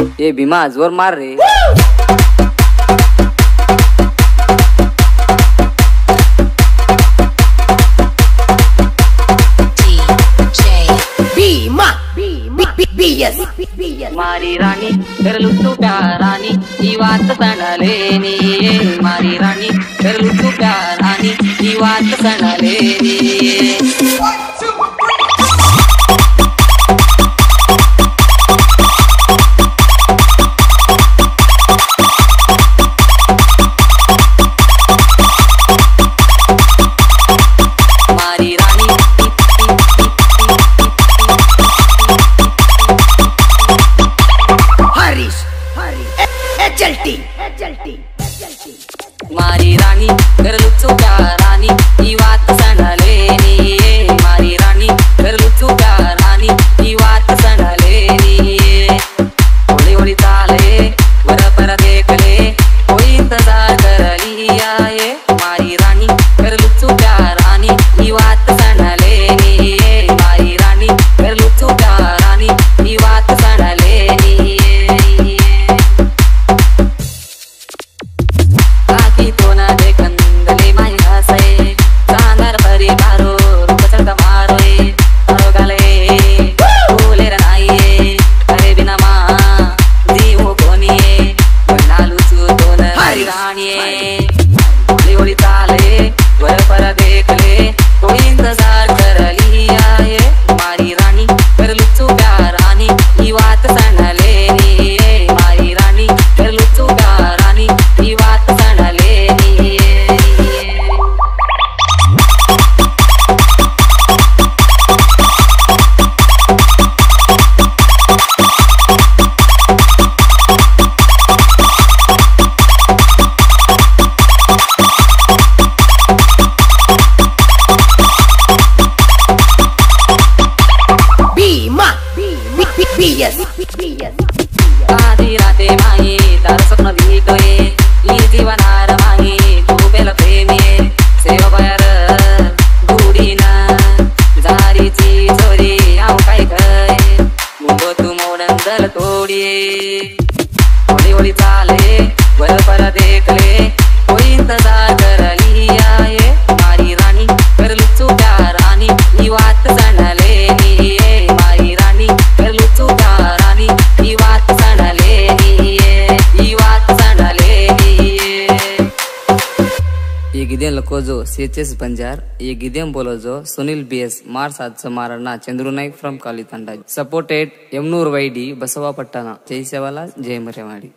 ए भीमा आजवर मार रे मारी रानी कर लुटू प्यारानी, ही बात सण लेनी मारी रानी कर लुटू प्यारानी की बात सण लेनी चलती है चलती मारी रानी घर लुक सो प्यारानी ये बात ओरी ताले द्वर पर देख ले। yes, yes. आधी राते माही तर स्वप्न भीतोय. ई जीवनार माही तू बेल प्रेमी सेवबार गुडी ना जारीची चोरी आव काय खय मुग तू मोडंदल तोडी हळी हळी चाले वर पर देखले కోజో సిహెచ్ఎస్ బంజార్ ఏ గిదేం బోలోజో సునీల్ బిఎస్ మార్ సాత్సమారణ చంద్రు నాయక్ ఫ్రం కాళీతండ సపోర్టెడ్ ఎమ్నూర్ వైడి బసవా పట్టణ. జై సేవాల జయమరేవాడి